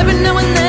every now and then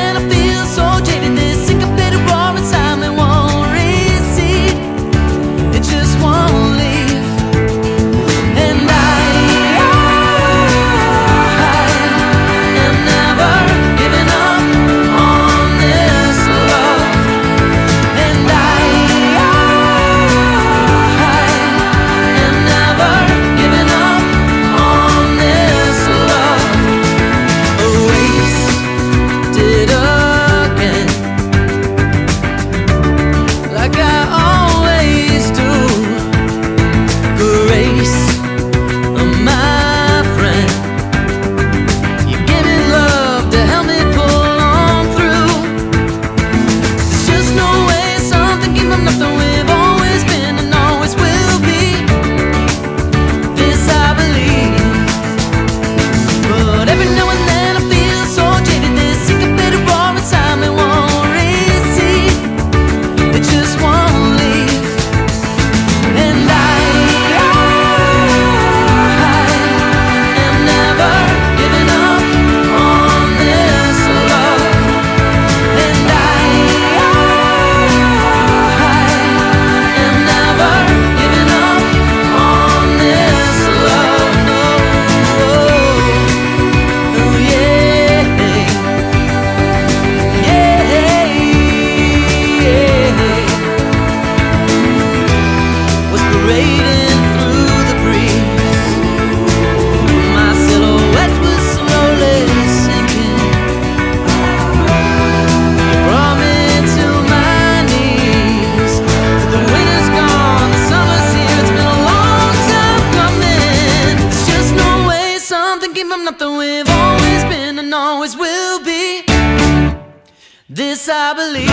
This I believe.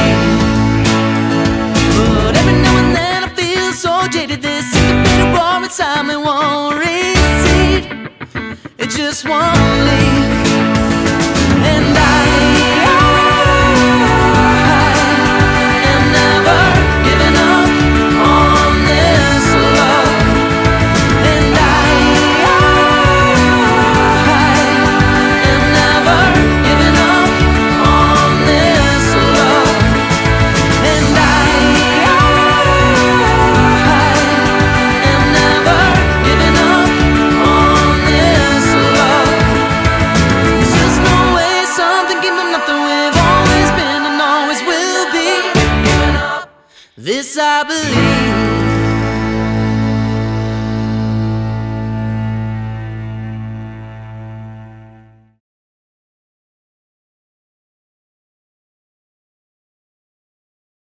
But every now and then I feel so jaded. This is a bit of warm time it won't recede. It just won't. I believe.